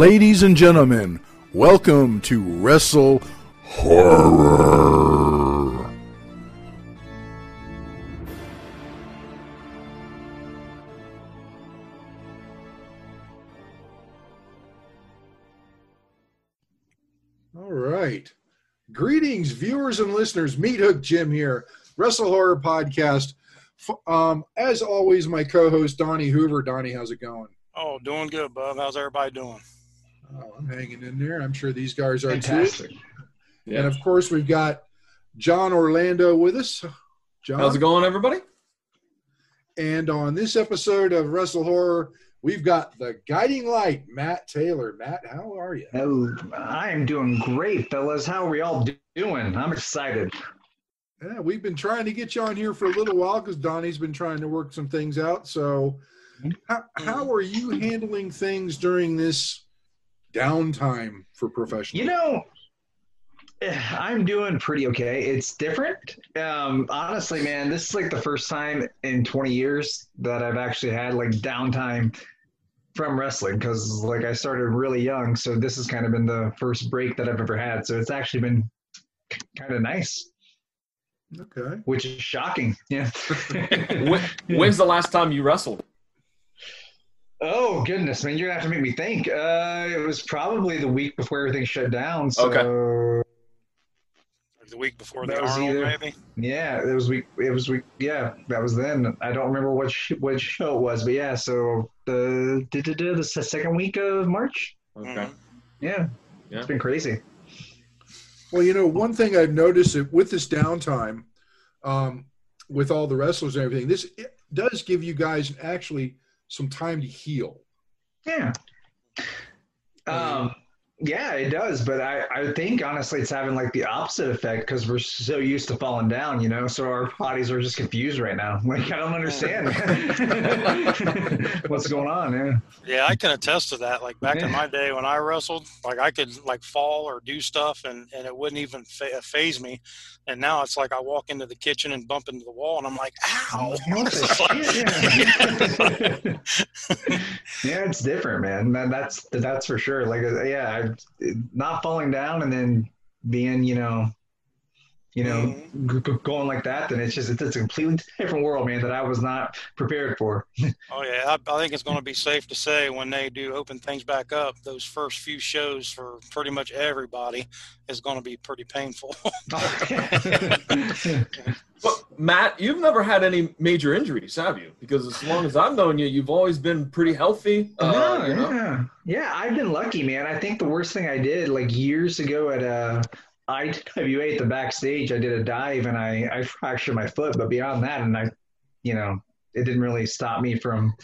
Ladies and gentlemen, welcome to Wrestle Horror. All right. Greetings, viewers and listeners. Meat Hook Jim here, Wrestle Horror Podcast. Um, as always, my co-host Donnie Hoover. Donnie, how's it going? Oh, doing good, bub. How's everybody doing? Oh, I'm hanging in there. I'm sure these guys are Fantastic. too. And of course, we've got John Orlando with us. John. How's it going, everybody? And on this episode of Wrestle Horror, we've got the guiding light, Matt Taylor. Matt, how are you? Oh, I'm doing great, fellas. How are we all doing? I'm excited. Yeah, we've been trying to get you on here for a little while because Donnie's been trying to work some things out. So, how, how are you handling things during this downtime for professional? You know, I'm doing pretty okay. It's different. Um, honestly, man, this is like the first time in 20 years that I've actually had like downtime from wrestling because like I started really young, so this has kind of been the first break that I've ever had. So it's actually been kind of nice, okay. which is shocking. Yeah. When, when's the last time you wrestled? Oh goodness, man! You're gonna have to make me think. Uh, it was probably the week before everything shut down. So Like the week before the That was Arnold, either- maybe? yeah, it was week. It was week. Yeah, that was then. I don't remember what sh- what show it was, but yeah. So the the, the, the second week of March. Okay. Mhm. Yeah, Yeah. it's been crazy. Well, you know, one thing I've noticed that with this downtime, um, with all the wrestlers and everything, this it does give you guys actually some time to heal. Yeah. Um. Yeah, it does, but I, I think honestly it's having like the opposite effect because we're so used to falling down, you know. So our bodies are just confused right now. Like I don't understand what's going on. Yeah. Yeah, I can attest to that. Like back in my day when I wrestled, like I could like fall or do stuff and, and it wouldn't even fa- phase me. And now it's like I walk into the kitchen and bump into the wall and I'm like, ow. What the shit? Yeah. yeah, it's different, man. That, that's that's for sure. Like, uh, yeah, I, not falling down and then being, you know, you know, g- g- going like that. Then it's just it's, it's a completely different world, man. That I was not prepared for. Oh yeah, I, I think it's going to be safe to say when they do open things back up, those first few shows for pretty much everybody is going to be pretty painful. But Matt, you've never had any major injuries, have you? Because as long as I've known you, you've always been pretty healthy. Uh, no, you know? yeah, yeah. I've been lucky, man. I think the worst thing I did, like years ago at uh, IWA at the backstage, I did a dive and I I fractured my foot. But beyond that, and I, you know, it didn't really stop me from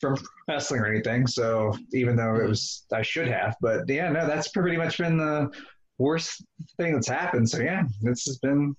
from wrestling or anything. So even though it was, I should have. But yeah, no, that's pretty much been the worst thing that's happened. So yeah, this has been,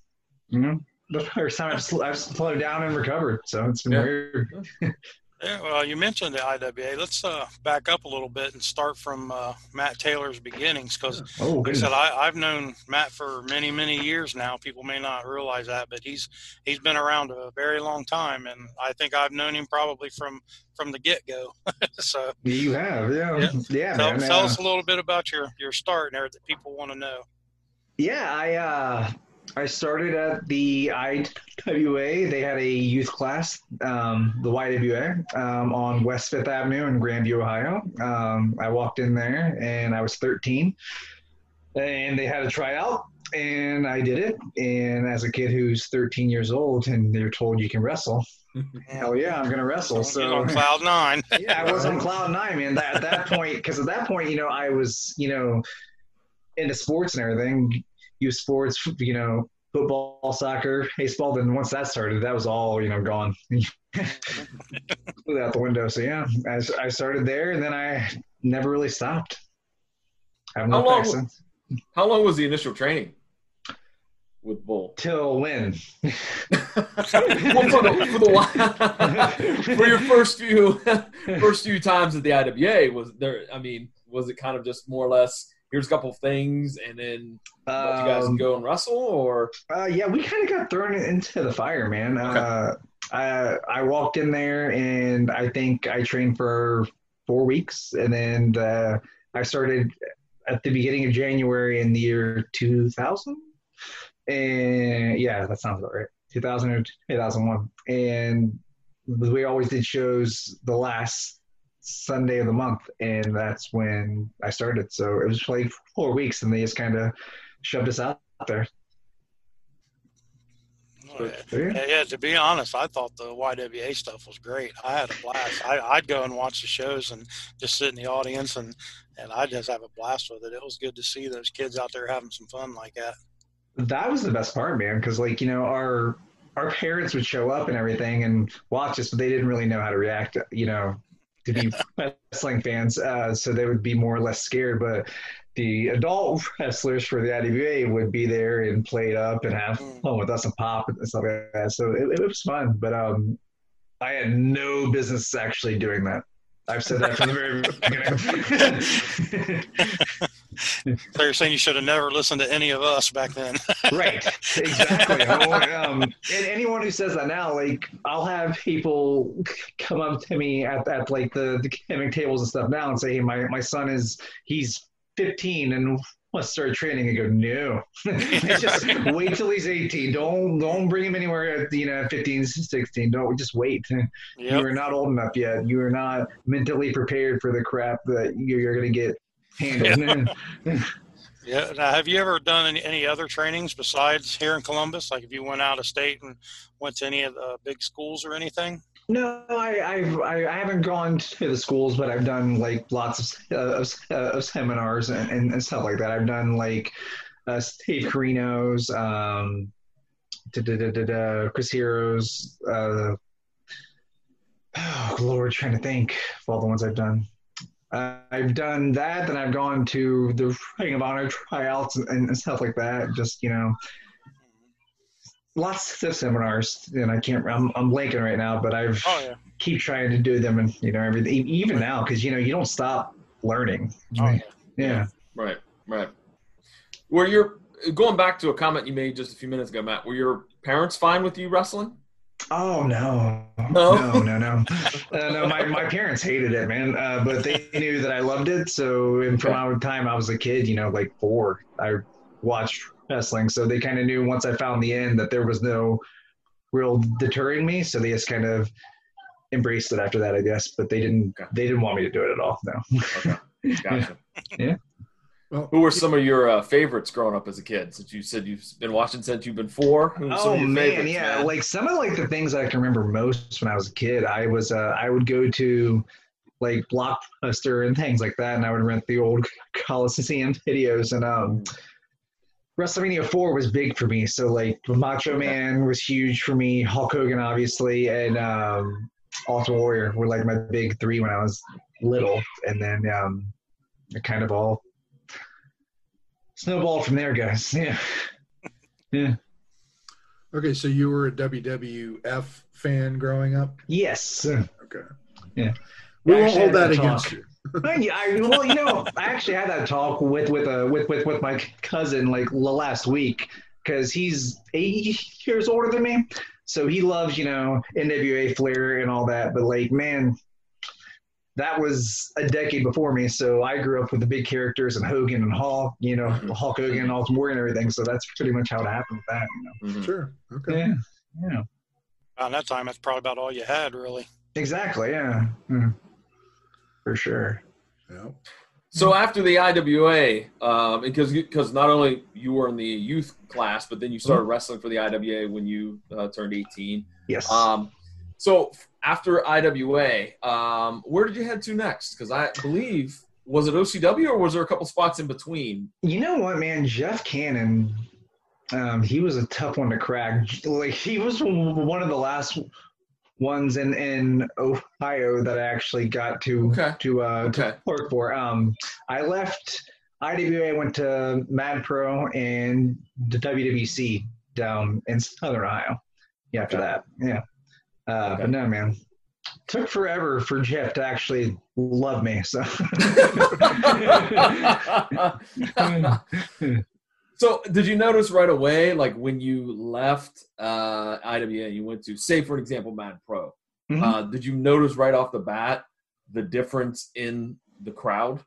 you know. The first time I've, sl- I've slowed down and recovered, so it's been Yeah. weird. Yeah, well, you mentioned the IWA. Let's uh, back up a little bit and start from uh, Matt Taylor's beginnings because, Oh, like I said, I, I've known Matt for many, many years now. People may not realize that, but he's he's been around a very long time, and I think I've known him probably from from the get go. so, You have, yeah, Yeah. yeah. tell, man, tell uh, us a little bit about your your start there that people want to know. Yeah, I uh, I started at the IWA. They had a youth class, um, the YWA, um, on West Fifth Avenue in Grandview, Ohio. Um, I walked in there and I was 13, and they had a tryout, and I did it. And as a kid who's 13 years old, and they're told you can wrestle, hell yeah, I'm gonna wrestle. He's So on cloud nine. yeah, I was on cloud nine, man. That, at that point, because at that point, you know, I was, you know, into sports and everything. Youth sports, you know, football, soccer, baseball. Then once that started, that was all, you know, gone. Out the window. So yeah, I, I started there, and then I never really stopped. I have How long- back since. How long was the initial training with Bull? Till when? well, for the, for, the, for your first few first few times at the IWA, was there? I mean, was it kind of just more or less? Here's a couple of things, and then let you guys Um, go and wrestle, or Uh, yeah, we kind of got thrown into the fire, man. Uh, I I walked in there and I think I trained for four weeks, and then the I started at the beginning of January in the year 2000. And yeah, that sounds about right. 2000 or 2001. And we always did shows the last Sunday of the month. And that's when I started. So it was like four weeks and they just kind of shoved us out there. Oh, yeah. yeah, to be honest, I thought the YWA stuff was great. I had a blast. I, would go and watch the shows and just sit in the audience and, and I just have a blast with it. It was good to see those kids out there having some fun like that. That was the best part, man. Because like you know, our our parents would show up and everything and watch us, but they didn't really know how to react. You know, to be wrestling fans, uh, so they would be more or less scared. But the adult wrestlers for the IWA would be there and play it up and have mm. fun with us and pop and stuff like that. So it, it was fun, but um, I had no business actually doing that. I've said that from the very beginning. so you're saying you should have never listened to any of us back then. right. Exactly. um, and anyone who says that now, like, I'll have people come up to me at, at like the, the gimmick tables and stuff now and say, hey, my, my son is, he's 15 and let's start training and go no just wait till he's 18 don't don't bring him anywhere at you know 15 16 don't just wait yep. you are not old enough yet you are not mentally prepared for the crap that you're going to get handled yeah. yeah now have you ever done any, any other trainings besides here in columbus like if you went out of state and went to any of the big schools or anything no, I, I've I, I haven't gone to the schools, but I've done like lots of, uh, of seminars and, and, and, stuff like that. I've done like uh, Steve Corino's, um, Chris Hero's. Uh, oh Lord, trying to think of all the ones I've done. Uh, I've done that, and I've gone to the Ring of Honor tryouts and, and stuff like that. Just you know, lots of seminars, and I can't. I'm, I'm blanking right now, but I've oh, yeah. keep trying to do them, and you know everything. Even now, because you know you don't stop learning. Oh, yeah. yeah. Right. Right. Were your going back to a comment you made just a few minutes ago, Matt? Were your parents fine with you wrestling? Oh no, no, no, no, no. Uh, no my, my parents hated it, man. Uh, but they knew that I loved it. So, and from the time I was a kid, you know, like four, I watched wrestling. So they kind of knew once I found the end that there was no real deterring me. So they just kind of embraced it after that, I guess. But they didn't. They didn't want me to do it at all. No. Okay. Gotcha. yeah. Well, who were some of your uh, favorites growing up as a kid? Since you said you've been watching since you've been four. oh man, yeah. Man? Like some of like the things I can remember most when I was a kid. I was uh, I would go to like Blockbuster and things like that, and I would rent the old Coliseum videos and um. WrestleMania 4 was big for me. So like Macho Man was huge for me, Hulk Hogan obviously, and um, Ultimate Warrior were like my big three when I was little, and then um, it kind of all snowballed from there, guys. Yeah, yeah. Okay, so you were a WWF fan growing up? Yes. Okay. Yeah. We won't hold that against you. I, well, you know, I actually had that talk with with a uh, with with with my cousin like last week because he's eight years older than me, so he loves you know NWA Flair and all that. But like, man, that was a decade before me, so I grew up with the big characters and Hogan and Hulk, you know, mm-hmm. Hulk Hogan, Ultimate Warrior, and everything. So that's pretty much how it happened with that. You know? Mm-hmm. Sure. Okay. Yeah. Yeah. On that time, that's probably about all you had, really. Exactly. Yeah. yeah for sure. Yeah. So after the IWA, um, because because not only you were in the youth class, but then you started mm-hmm. wrestling for the IWA when you uh, turned 18. Yes. Um, so after IWA, um, where did you head to next? Because I believe was it OCW or was there a couple spots in between? You know what, man? Jeff Cannon, um, he was a tough one to crack. Like he was one of the last ones in in Ohio that I actually got to okay. to, uh, okay. to work for. Um, I left IWA, went to Mad Pro and the WWC down in Southern Ohio. Yeah, after okay. that, yeah. Uh, But no, man, took forever for Jeff to actually love me. So. So, did you notice right away, like when you left uh, IWA, you went to, say, for example, Mad Pro? Mm-hmm. Uh, did you notice right off the bat the difference in the crowd?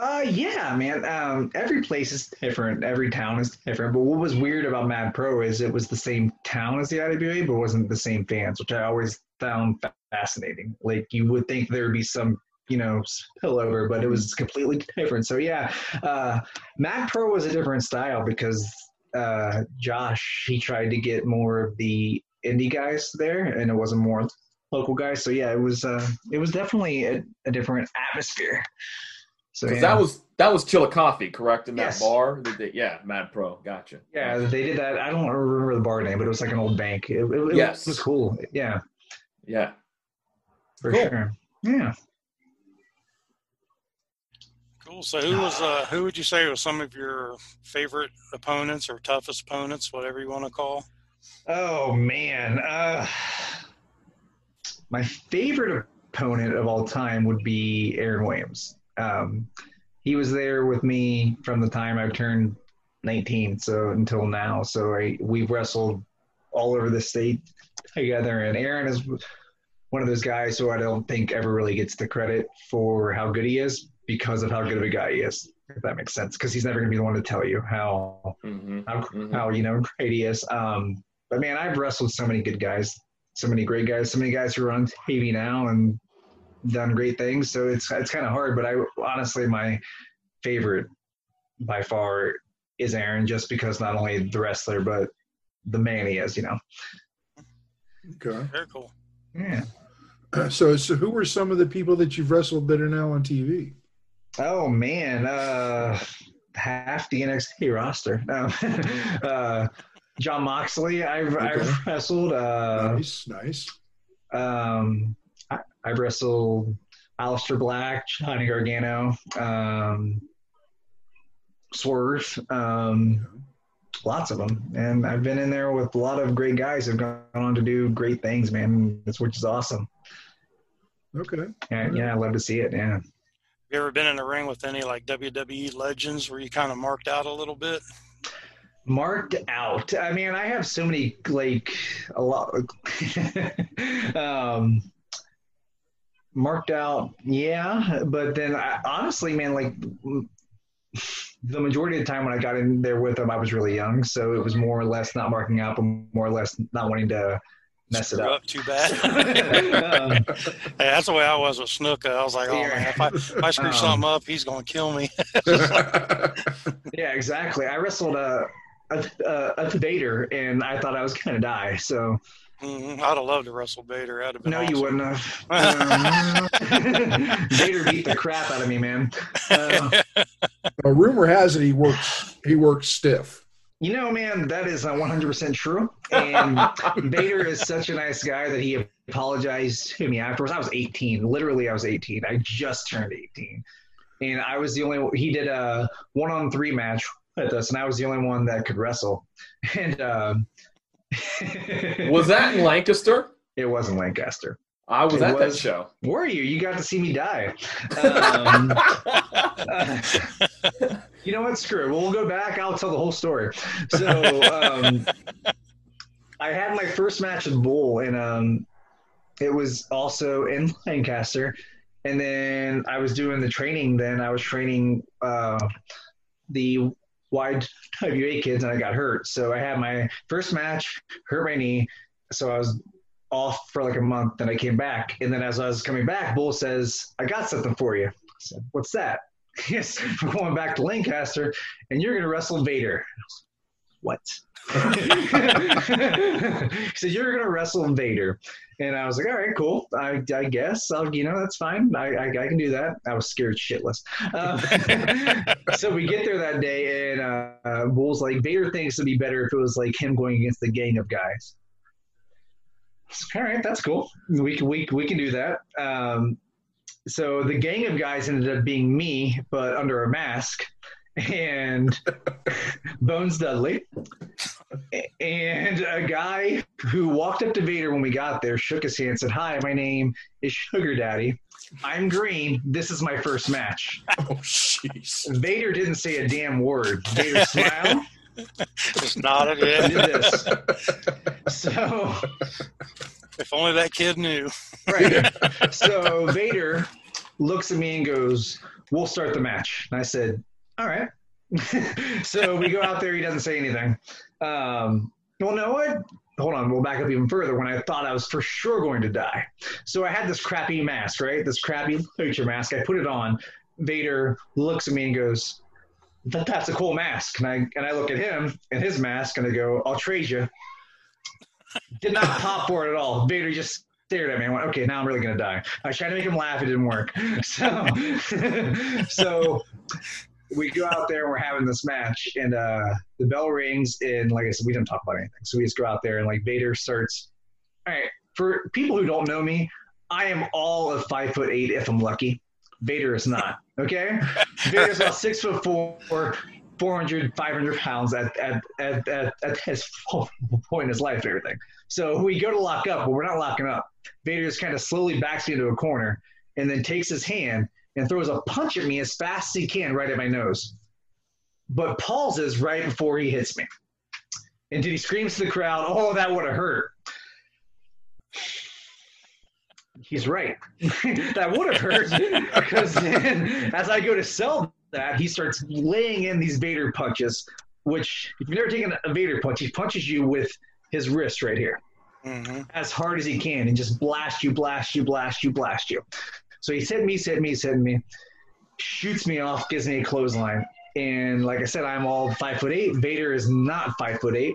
Uh, yeah, man. Um, every place is different. Every town is different. But what was weird about Mad Pro is it was the same town as the IWA, but wasn't the same fans, which I always found fascinating. Like you would think there would be some, you know, spillover, but it was completely different. So yeah, uh, Mad Pro was a different style because uh, Josh he tried to get more of the indie guys there, and it wasn't more local guys. So yeah, it was uh, it was definitely a, a different atmosphere. So Because yeah. that was that was Chillicothe, correct? In that Yes. bar, Did they- yeah, Mad Pro, gotcha. Yeah, they did that. I don't remember the bar name, but it was like an old bank. It, it, it Yes. was cool. Yeah, yeah. for Cool. sure. Yeah. Cool. So who was uh, who would you say was some of your favorite opponents or toughest opponents, whatever you want to call? Oh man, uh, my favorite opponent of all time would be Aaron Williams. Um, he was there with me from the time I turned 19, so until now. So I we've wrestled all over the state together, and Aaron is one of those guys who I don't think ever really gets the credit for how good he is because of how good of a guy he is. If that makes sense, because he's never going to be the one to tell you how hmm how, Mhm. how you know great he is. Um, but man, I've wrestled so many good guys, so many great guys, so many guys who are on TV now and done great things. So it's it's kind of hard. But I honestly, my favorite by far is Aaron, just because not only the wrestler but the man he is. You know. Okay. Very cool. Yeah. So, so who were some of the people that you've wrestled that are now on TV? Oh man, uh, half the NXT roster. No. uh, Jon Moxley, I've Okay. I've wrestled. Uh, nice, nice. Um, I, I've wrestled Aleister Black, Johnny Gargano, um, Swerve, um, lots of them. And I've been in there with a lot of great guys who've gone on to do great things, man, which is awesome. Okay. And yeah, I love to see it. Yeah. Have you ever been in a ring with any like WWE legends where you kind of marked out a little bit? Marked out. I mean, I have so many, like, a lot. um, marked out, yeah. But then, I, honestly, man, like, the majority of the time when I got in there with them, I was really young. So it was more or less not marking out, but more or less not wanting to mess it Screw up. too bad. Um, hey, that's the way I was with Snuka. I was like, oh man, if I, if I screw Um, something up, he's gonna kill me. yeah, exactly. I wrestled a, a, a, a Vader, and I thought I was going to die. So. Mhm. I'd have loved to wrestle Vader. That'd have been No, awesome. you wouldn't have. Um, Vader beat the crap out of me, man. Uh, A rumor has it he works he works stiff. you know, man, that is uh, 100% true. And Vader is such a nice guy that he apologized to me afterwards. I was 18. Literally, I was 18. I just turned 18. And I was the only he did a one on three match with us, and I was the only one that could wrestle. And um, Was that in Lancaster? it wasn't Lancaster. I was It at was. that show. Were you? You got to see me die. Um, Uh, you know what? Screw it. We'll go back. I'll tell the whole story. So um, I had my first match with Bull, and um, it was also in Lancaster. And then I was doing the training. Then I was training uh, the YWA kids, and I got hurt. So I had my first match, hurt my knee. So I was off for like a month. Then I came back, and then as I was coming back, Bull says, "I got something for you." I said, "What's that?" Yes, we're going back to Lancaster, and you're going to wrestle Vader. What? he said, You're going to wrestle Vader. And I was like, All right, cool. I, I guess. I'll, you know, that's fine. I, I, I can do that. I was scared shitless. Uh, so we get there that day, and uh, Bull's like, Vader thinks it'd be better if it was like him going against the gang of guys. All right, that's cool. We can, we, we can do that. Um, so the gang of guys ended up being me, but under a mask, and Bones Dudley, and a guy who walked up to Vader when we got there, shook his hand, said, "Hi, my name is Sugar Daddy. I'm Green. This is my first match." Oh jeez. Vader didn't say a damn word. Vader smiled, Just nodded. and Yeah. did this. So If only that kid knew. Right. so Vader looks at me and goes, "We'll start the match." And I said, "All right." so we go out there. He doesn't say anything. Um, well, no, what? Hold on. We'll back up even further. When I thought I was for sure going to die, so I had this crappy mask, right? This crappy picture mask. I put it on. Vader looks at me and goes, that, "That's a cool mask." And I and I look at him and his mask, and I go, "I'll trade you." Did not pop for it at all. Vader just stared at me. I went, "Okay, now I'm really gonna die." I tried to make him laugh. It didn't work. So, so we go out there and we're having this match, and uh, the bell rings, and like I said, we didn't talk about anything. So we just go out there, and like Vader starts. All right, for people who don't know me, I am all of five foot eight if I'm lucky. Vader is not. Okay, Vader's about six foot four. 400, 500 pounds at, at, at, at, at his point in his life and everything. So we go to lock up, but we're not locking up. Vader just kind of slowly backs me into a corner and then takes his hand and throws a punch at me as fast as he can right at my nose. But pauses right before he hits me. And then he screams to the crowd, Oh, that would have hurt. He's right. that would have hurt because then as I go to sell that, he starts laying in these Vader punches, which if you've never taken a Vader punch, he punches you with his wrist right here hmm as hard as he can and just blast you, blast you, blast you, blast you. So he's hitting me, he's hitting me, he's hitting me, shoots me off, gives me a clothesline. And like I said, I'm all five foot eight. Vader is not five foot eight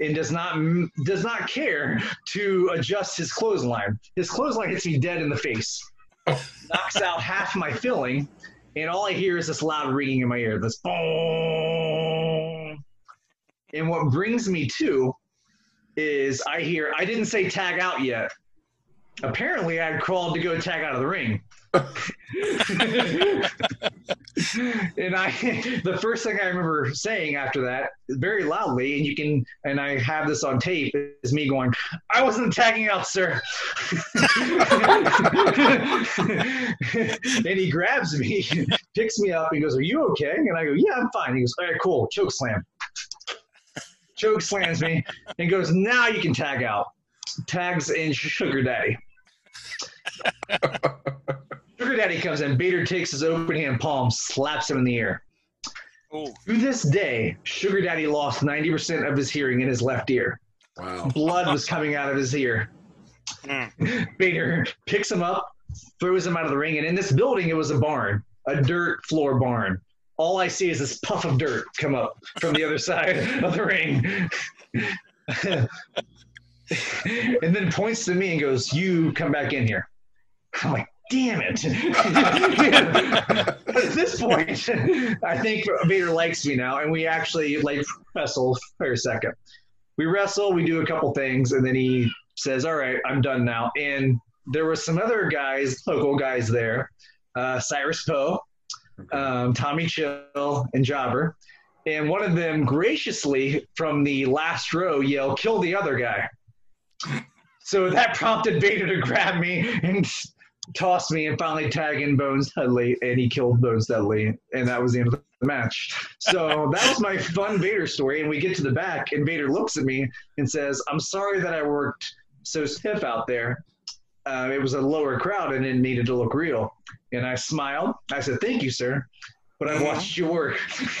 and does not does not care to adjust his clothesline. His clothesline hits me dead in the face, knocks out half my filling, and all I hear is this loud ringing in my ear. This boom. And what brings me to is I hear I didn't say tag out yet. Apparently, I had crawled to go tag out of the ring. and I, the first thing I remember saying after that, very loudly, and you can, and I have this on tape, is me going, "I wasn't tagging out, sir." and he grabs me, picks me up, he goes, "Are you okay?" And I go, "Yeah, I'm fine." He goes, "All right, cool." Choke slam. Choke slams me and goes, "Now you can tag out." Tags in Sugar Daddy. Sugar Daddy comes in. Vader takes his open hand palm, slaps him in the ear. Ooh. To this day, Sugar Daddy lost 90% of his hearing in his left ear. Wow. Blood was coming out of his ear. Mm. Vader picks him up, throws him out of the ring, and in this building, it was a barn, a dirt floor barn. All I see is this puff of dirt come up from the other side of the ring. and then points to me and goes, You come back in here. I'm like, damn it. at this point, I think Vader likes me now, and we actually like wrestle for a second. We wrestle, we do a couple things, and then he says, All right, I'm done now. And there were some other guys, local guys there, uh, Cyrus Poe, um, Tommy Chill, and Jobber. And one of them graciously from the last row yelled, Kill the other guy. So that prompted Vader to grab me and toss me and finally tag in Bones Dudley, and he killed Bones Dudley, and that was the end of the match. So that was my fun Vader story. And we get to the back, and Vader looks at me and says, "I'm sorry that I worked so stiff out there. Uh, it was a lower crowd, and it needed to look real." And I smiled. I said, "Thank you, sir." But I watched you work.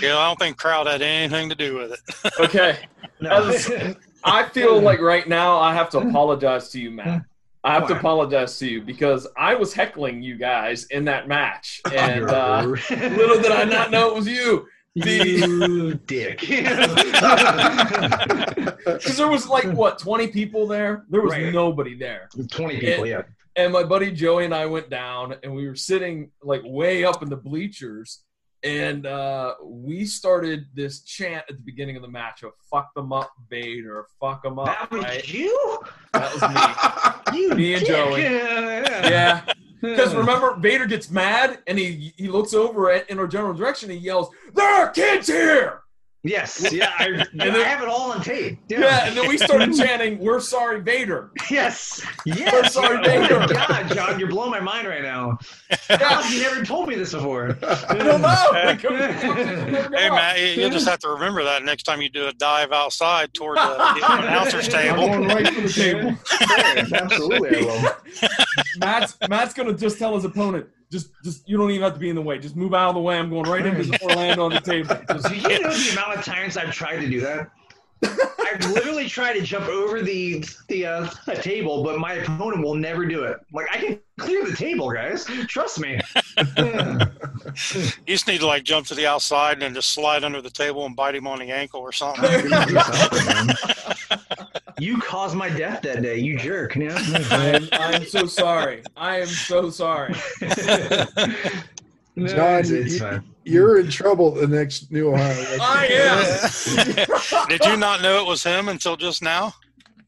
You know, I don't think crowd had anything to do with it. Okay. no. As- I feel like right now I have to apologize to you, Matt. I have to apologize to you because I was heckling you guys in that match, and uh, little did I not know it was you. you dick. Because there was like what twenty people there. There was Right. nobody there, Twenty people, yeah. and my buddy Joey and I went down, and we were sitting like way up in the bleachers, and uh, we started this chant at the beginning of the match of "fuck them up, Vader, fuck them up." That was right? you. That was me. You Me and. Joey. Yeah. Yeah, because remember, Vader gets mad and he he looks over at in our general direction. And he yells, "There are kids here!" Yes, yeah, I, yeah, then- I have it all on tape. Yeah, and then we started chanting, "We're sorry, Vader." Yes, yes. sorry, oh Vader. my God, John, you're blowing my mind right now. God, you never told me this before. I don't know. Hey. Like, Hey. Matt, you, you just have to remember that next time you do a dive outside toward the, the announcer's I'm table. going right for the table. Absolutely, I will. Matt's Matt's gonna just tell his opponent, just just you don't even have to be in the way. Just move out of the way. I'm going right into the Orlando on the table. Just, Do you know the amount of times I've tried to do that? I've literally tried to jump over the the uh, table, but my opponent will never do it. Like I can clear the table, guys. Trust me. You just need to like jump to the outside and then just slide under the table and bite him on the ankle or something. you caused my death that day, you jerk. Yeah. I'm, I'm so sorry. I am so sorry. No, John, it's, it's you, you're in trouble the next New Ohio. I am. Did you not know it was him until just now?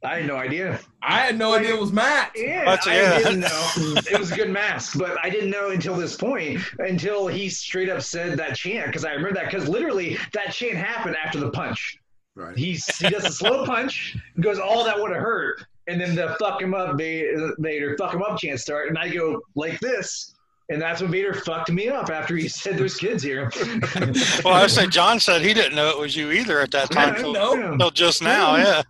I had no idea. I had no idea it was Matt. Yeah, That's- I yeah. didn't know. It was a good mask, but I didn't know until this point, until he straight up said that chant, because I remember that, because literally that chant happened after the punch. Right. He's, he does a slow punch, goes, all that would have hurt. And then the fuck him up, Va- Vader, fuck him up chant start. And I go like this. And that's when Vader fucked me up after he said there's kids here. Well, I say John said he didn't know it was you either at that time I till, know. till just now. Yeah.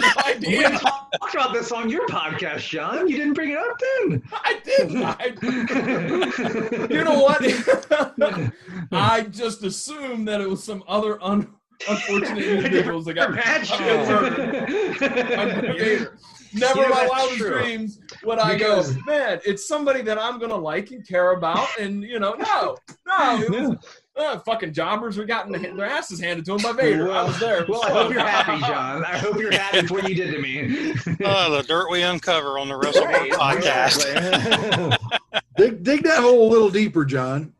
No We idea. talked about this on your podcast, John. You didn't bring it up then. I did. I, you know what? I just assumed that it was some other un, unfortunate individuals that got match. I'm Vader. Never You in my wildest true. dreams would I Because- go, man, it's somebody that I'm gonna like and care about, and you know, no, no, was, uh, fucking jobbers were getting their asses handed to them by Vader. I was there. Well, I hope you're happy, John. I hope you're happy for what you did to me. Uh, the dirt we uncover on the Wrestle Horror podcast. Exactly. Dig, dig that hole a little deeper, John.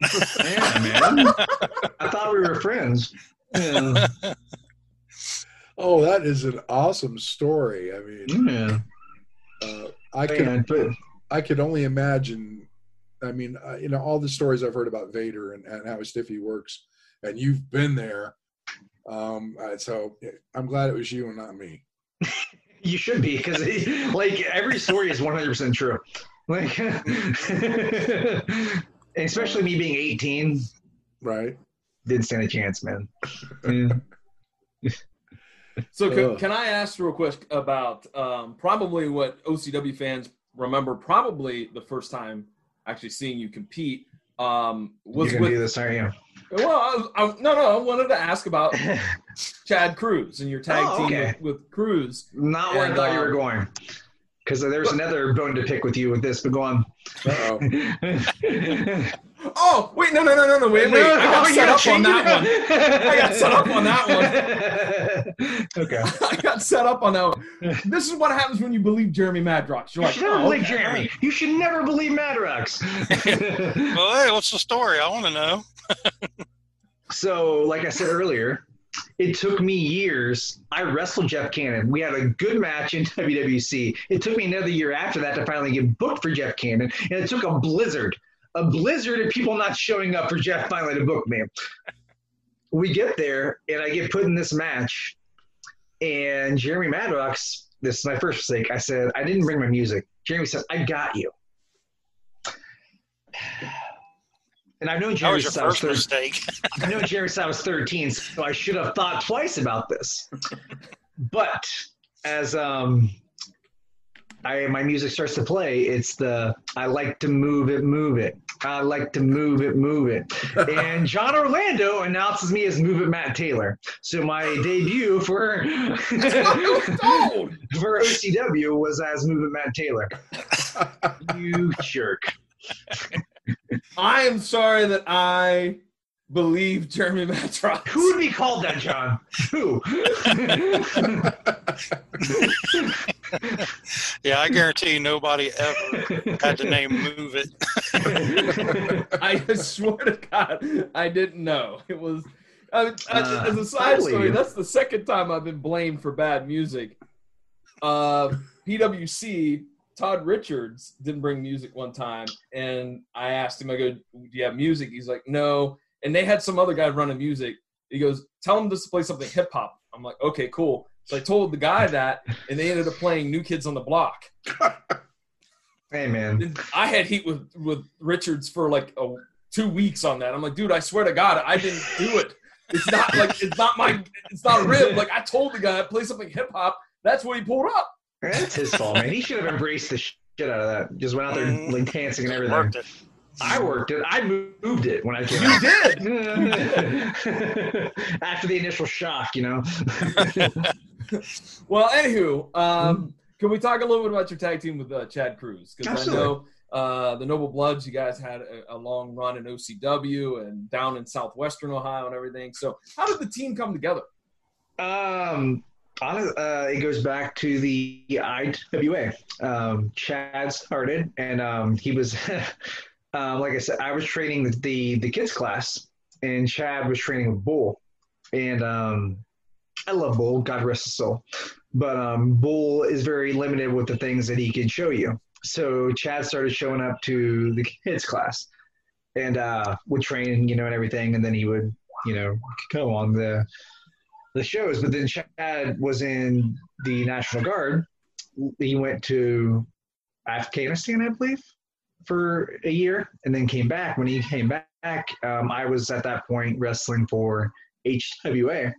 yeah, man. I thought we were friends. Yeah. Oh, that is an awesome story. I mean, yeah. uh, I but I could only imagine. I mean, uh, you know, all the stories I've heard about Vader and, and how stiffy works, and you've been there. Um, so I'm glad it was you and not me. you should be because like every story is 100% true. Like, especially me being 18, Right? Didn't stand a chance, man. Yeah. So can, can I ask real quick about um, probably what OCW fans remember? Probably the first time actually seeing you compete um, was You're gonna do with. this, aren't you? Well, I, I, no, no, I wanted to ask about Chad Cruz and your tag Oh, team okay. with, with Cruz. Not where I And, thought you were um, going. Because there's another bone to pick with you with this, but go on. Uh-oh. Oh, wait, no, no, no, no, no, wait, wait. I got set up on that one. I got set up on that one. okay. I got set up on that one. This is what happens when you believe Jeremy Madrox. You're You like, should never oh, believe okay. Jeremy. You should never believe Madrox. Well, hey, what's the story? I want to know. so, like I said earlier, it took me years. I wrestled Jeff Cannon. We had a good match in WWC. It took me another year after that to finally get booked for Jeff Cannon, and it took a blizzard, a blizzard of people not showing up for Jeff finally to book me. We get there, and I get put in this match, and Jeremy Madrox. This is my first mistake. I said I didn't bring my music. Jeremy said, "I got you." And I've known That Jeremy was your since I was first 13. mistake. I know Jerry said I was 13, so I should have thought twice about this. But as um, I my music starts to play, it's the I like to move it, move it. I like to move it, move it. And John Orlando announces me as Move It Matt Taylor. So my debut for for OCW was as Move It Matt Taylor. You jerk. I am sorry that I believe Jeremy Madrox. Who would be called that, John? Who? Yeah, I guarantee nobody ever had the name Move It. I swear to God, I didn't know. It was I, I, Uh, as a side totally. story. That's the second time I've been blamed for bad music. Uh, PwC Todd Richards didn't bring music one time, and I asked him, I go, "Do you have music?" He's like, "No." And they had some other guy running music. He goes, tell him just to play something hip hop. I'm like, okay, cool. So I told the guy that, and they ended up playing New Kids on the Block. Hey man, I had heat with with Richards for like a, two weeks on that. I'm like, dude, I swear to God, I didn't do it. It's not like it's not my it's not a rib. Like I told the guy, play something hip hop. That's what he pulled up. that's his fault, man. He should have embraced the shit out of that. Just went out there Mhm. like dancing and everything. I worked it. I moved it when I came You out. did. After the initial shock, you know. Well, anywho, um, can we talk a little bit about your tag team with uh, Chad Cruz? Because I know uh, the Noble Bloods, you guys had a, a long run in OCW and down in southwestern Ohio and everything. So, how did the team come together? Um, uh, it goes back to the IWA. Um, Chad started, and um, he was, um, like I said, I was training the, the the kids class, and Chad was training with Bull, and um, I love Bull, God rest his soul, but um, Bull is very limited with the things that he can show you. So Chad started showing up to the kids class, and uh, would train, you know, and everything, and then he would, you know, go on the the shows. But then Chad was in the National Guard. He went to Afghanistan, I believe, for a year, and then came back. When he came back, um, I was at that point wrestling for HWA,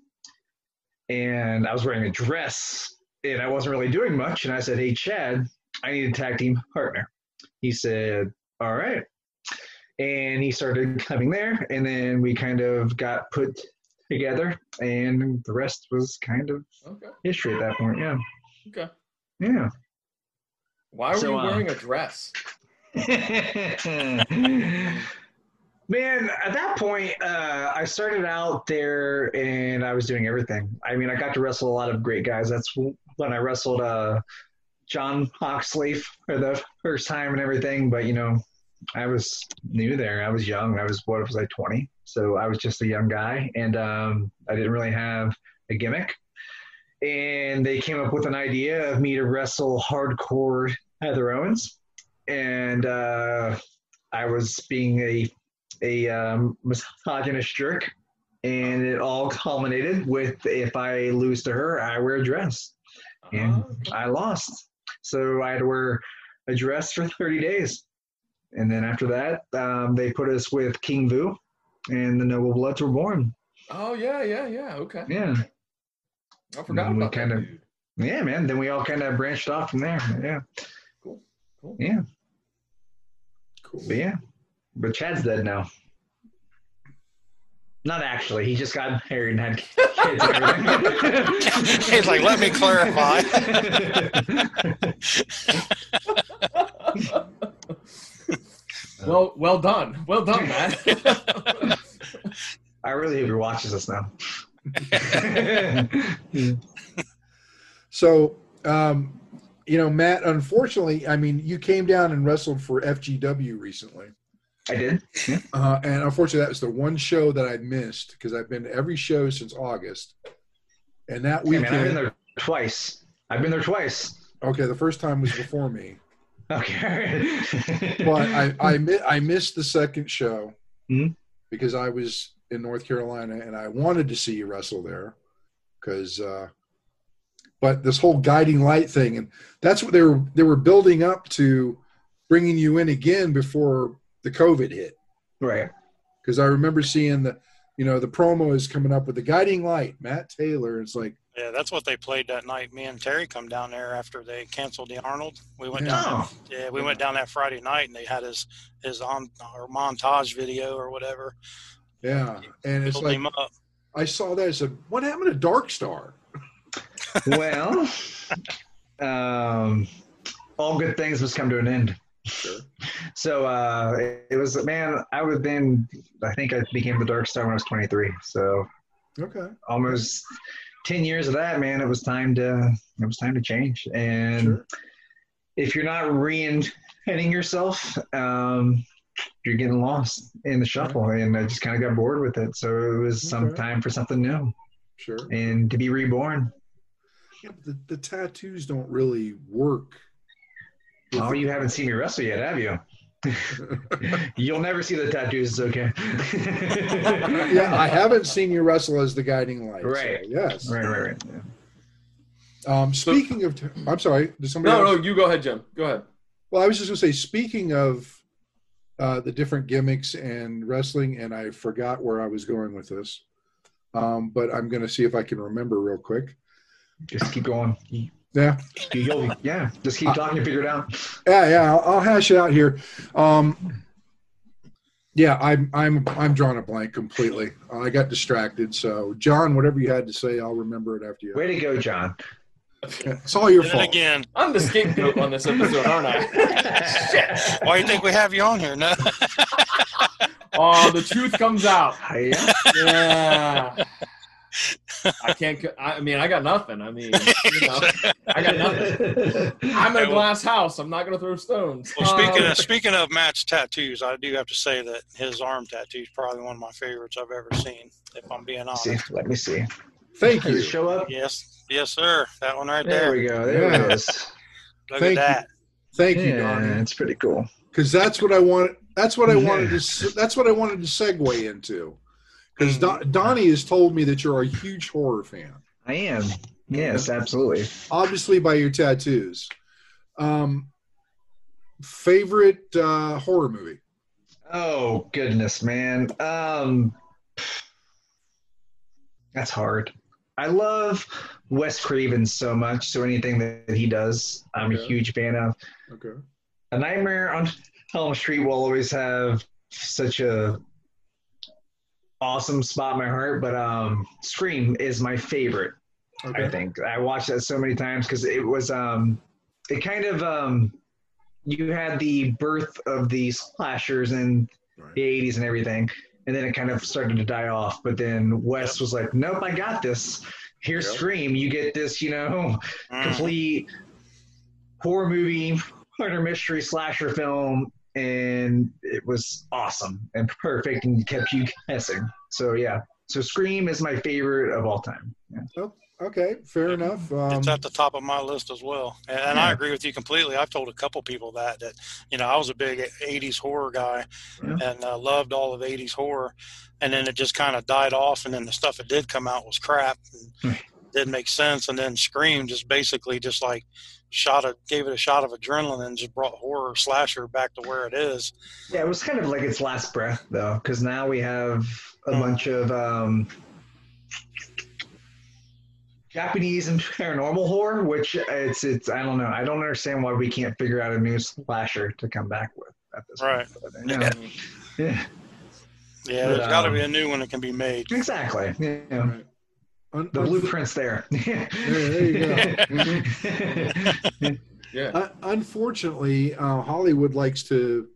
and I was wearing a dress, and I wasn't really doing much. And I said, "Hey, Chad, I need a tag team partner." He said, "All right." And he started coming there, and then we kind of got put together, and the rest was kind of Okay. history at that point. Yeah, Okay. yeah. Why were So, you uh, wearing a dress? Man, at that point, uh, I started out there and I was doing everything. I mean, I got to wrestle a lot of great guys. That's when I wrestled uh, Jon Moxley for the first time and everything. But, you know, I was new there. I was young. I was, what, was I, 20? So I was just a young guy and um, I didn't really have a gimmick. And they came up with an idea of me to wrestle hardcore Heather Owens. And uh, I was being a a um, misogynist jerk, and it all culminated with if I lose to her, I wear a dress, and I lost. So I had to wear a dress for 30 days, and then after that, um, they put us with King Vu, and the Noble Bloods were born. oh yeah, yeah, yeah. Okay. Yeah, I forgot Mm, we about that. kinda- dude. yeah, man. Then we all kind of branched off from there. Yeah, Cool. Cool. yeah. But yeah, but Chad's dead now. Not actually. He just got married and had kids and. He's like, let me clarify. well, well done. Well done, man. I really hope he watches us now. So, um, you know, Matt, unfortunately, I mean, you came down and wrestled for FGW recently. I did. Uh, and unfortunately, that was the one show that I missed because I've been to every show since August. And that Hey, man, I've been there twice. I've been there twice. okay, the first time was before me. Okay. But I, I, mi- I missed the second show Mhm. because I was in North Carolina and I wanted to see you wrestle there. Because, uh, but this whole guiding light thing, and that's what they were they were building up to bringing you in again before the COVID hit. right. Because I remember seeing the, you know, the promo is coming up with the guiding light, Matt Taylor. It's like, Yeah, that's what they played that night. Me and Terry come down there after they canceled the Arnold. We went Yeah. down. Oh, Yeah, we went down that Friday night, and they had his his on or montage video or whatever. yeah, and it's like up. I saw that. I said, what happened to Dark Star? Well, um, all good things must come to an end. Sure. So uh, it, it was, man, I was then, I think I became the Dark Star when I was 23. So Okay. almost 10 years of that, man, it was time to, it was time to change. And Sure. if you're not reinventing yourself, um, you're getting lost in the shuffle. And I just kind of got bored with it. So it was some time for something new Sure. and to be reborn. Yeah, the, the tattoos don't really work. Oh, you haven't seen me wrestle yet, have you? You'll never see the tattoos. It's okay. yeah, I haven't seen you wrestle as the guiding light. so Right. yes. Right, right, right. Yeah. Um, speaking of, I'm sorry. Did somebody? No, else? no, you go ahead, Jim. Go ahead. Well, I was just going to say, speaking of uh, the different gimmicks and wrestling, and I forgot where I was going with this, um, but I'm going to see if I can remember real quick. Just keep going. Yeah, You'll, yeah, just keep talking and figure it out. yeah, yeah. I'll, I'll hash it out here. Um, yeah, I'm, I'm, I'm drawing a blank completely. I got distracted. So, John, whatever you had to say, I'll remember it after you. Way to go, John. It's all your Did fault. again. I'm the scapegoat on this episode, aren't I? Shit. Why do you think we have you on here? No. Oh, the truth comes out. Yeah. Yeah. I can't. I mean, I got nothing. I mean, you know, I got nothing. I'm in a glass house. I'm not going to throw stones. Well, speaking Um, of speaking of Matt's tattoos, I do have to say that his arm tattoo is probably one of my favorites I've ever seen. If I'm being honest. see, let me see. Thank Does you. show up? Yes, yes, sir. That one right There there. we go. There Yeah. it is. Look Thank at you. that. Thank you, Yeah, Donnie. it's pretty cool. because that's what I want. That's what I Yeah. wanted to. That's what I wanted to segue into. Because Mhm. Donnie has told me that you're a huge horror fan, I am. Yes, absolutely. obviously by your tattoos. Um, favorite uh, horror movie? Oh goodness, man. Um, that's hard. I love Wes Craven so much. So anything that he does, I'm a huge fan of. Okay. A Nightmare on Elm Street will always have such a awesome spot in my heart, but um, Scream is my favorite. I think I watched that so many times because it was um, it kind of um, you had the birth of the slashers in Right. the 80s and everything, and then it kind of started to die off. But then Wes was like, "Nope, I got this. Here's Yep. Scream. You get this, you know, Mm. complete horror movie, murder mystery slasher film." And it was awesome and perfect and kept you guessing. So yeah, so Scream is my favorite of all time. Yeah. Okay. Fair enough. Um, It's at the top of my list as well, and, and I agree with you completely. I've told a couple people that that you know I was a big '80s horror guy Yeah. and uh, loved all of '80s horror, and then it just kind of died off, and then the stuff that did come out was crap, and Right. Didn't make sense, and then Scream just basically just like shot a gave it a shot of adrenaline and just brought horror slasher back to where it is. Yeah, it was kind of like its last breath, though, because now we have a Hmm. bunch of um, Japanese and paranormal horror, which it's it's I don't know. I don't understand why we can't figure out a new slasher to come back with at this Right. point. But, you know, yeah, Yeah, But, there's got to um, be a new one that can be made. exactly. Yeah, Right. Un- the un- blueprint's there. there you yeah. Un- unfortunately, uh, Hollywood likes to.